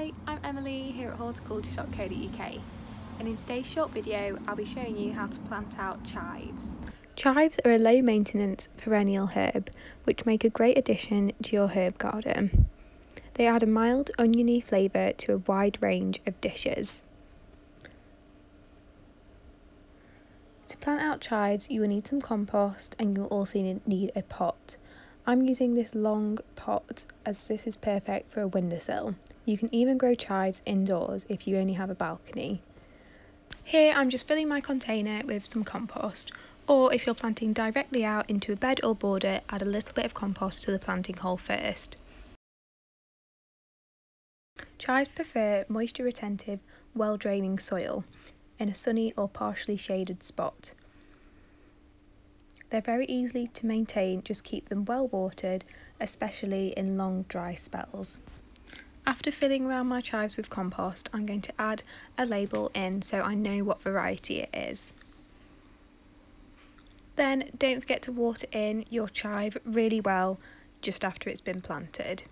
Hi, I'm Emily here at horticulture.co.uk and in today's short video I'll be showing you how to plant out chives. Chives are a low maintenance perennial herb which make a great addition to your herb garden. They add a mild oniony flavour to a wide range of dishes. To plant out chives you will need some compost and you'll also need a pot. I'm using this long pot as this is perfect for a windowsill. You can even grow chives indoors if you only have a balcony. Here I'm just filling my container with some compost or if you're planting directly out into a bed or border add a little bit of compost to the planting hole first. Chives prefer moisture retentive, well draining soil in a sunny or partially shaded spot. They're very easy to maintain, just keep them well watered, especially in long dry spells. After filling around my chives with compost, I'm going to add a label in so I know what variety it is. Then don't forget to water in your chive really well just after it's been planted.